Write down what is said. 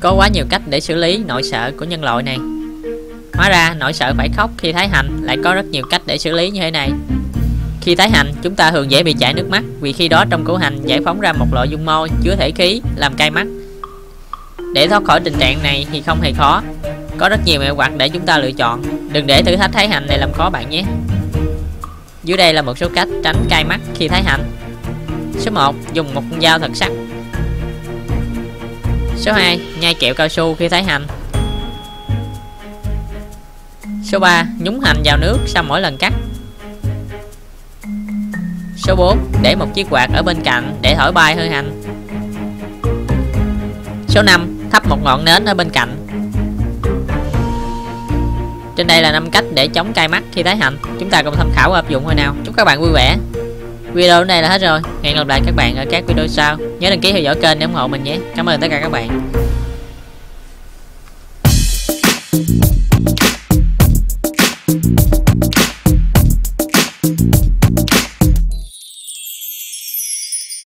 Có quá nhiều cách để xử lý nỗi sợ của nhân loại này. Hóa ra, nỗi sợ phải khóc khi thái hành lại có rất nhiều cách để xử lý như thế này. Khi thái hành chúng ta thường dễ bị chảy nước mắt Vì khi đó trong củ hành giải phóng ra một loại dung môi chứa thể khí làm cay mắt. Để thoát khỏi tình trạng này thì không hề khó. Có rất nhiều mẹo quạt để chúng ta lựa chọn. Đừng để thử thách thái hành này làm khó bạn nhé. Dưới đây là một số cách tránh cay mắt khi thái hành Số 1. Dùng một con dao thật sắc. Số 2. Nhai kẹo cao su khi thái hành Số 3. Nhúng hành vào nước sau mỗi lần cắt Số 4. Để một chiếc quạt ở bên cạnh để thổi bay hơi hành Số 5. Thắp một ngọn nến ở bên cạnh Trên đây là năm cách để chống cay mắt khi tái hành Chúng ta cùng tham khảo và áp dụng thôi nào Chúc các bạn vui vẻ Video này là hết rồi. Hẹn gặp lại các bạn ở các video sau. Nhớ đăng ký theo dõi kênh để ủng hộ mình nhé. Cảm ơn tất cả các bạn.